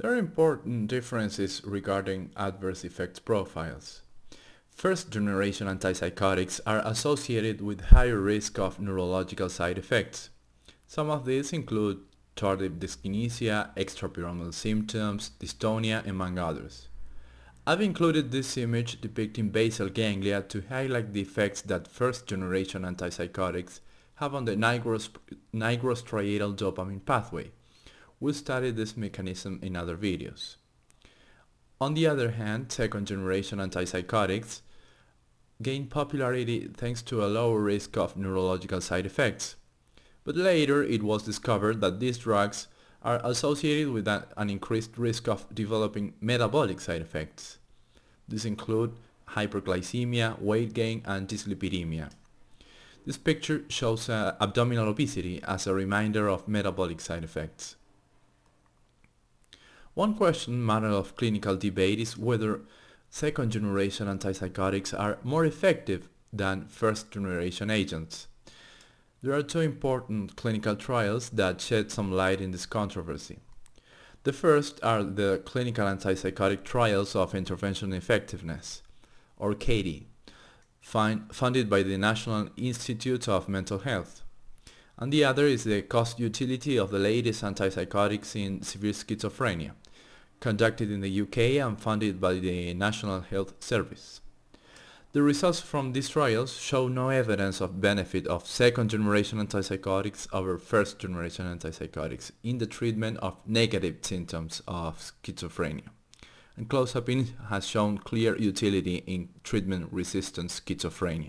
There are important differences regarding adverse effects profiles. First-generation antipsychotics are associated with higher risk of neurological side effects. Some of these include tardive dyskinesia, extrapyramidal symptoms, dystonia, among others. I've included this image depicting basal ganglia to highlight the effects that first-generation antipsychotics have on the nigrostriatal dopamine pathway. We'll study this mechanism in other videos. On the other hand, second-generation antipsychotics gained popularity thanks to a lower risk of neurological side effects. But later it was discovered that these drugs are associated with an increased risk of developing metabolic side effects. These include hyperglycemia, weight gain, and dyslipidemia. This picture shows uh, abdominal obesity as a reminder of metabolic side effects. One question matter of clinical debate is whether second-generation antipsychotics are more effective than first-generation agents. There are two important clinical trials that shed some light in this controversy. The first are the clinical antipsychotic trials of intervention effectiveness, or CATIE, funded by the National Institute of Mental Health and the other is the cost utility of the latest antipsychotics in severe schizophrenia, conducted in the UK and funded by the National Health Service. The results from these trials show no evidence of benefit of second-generation antipsychotics over first-generation antipsychotics in the treatment of negative symptoms of schizophrenia. And clozapine has shown clear utility in treatment-resistant schizophrenia.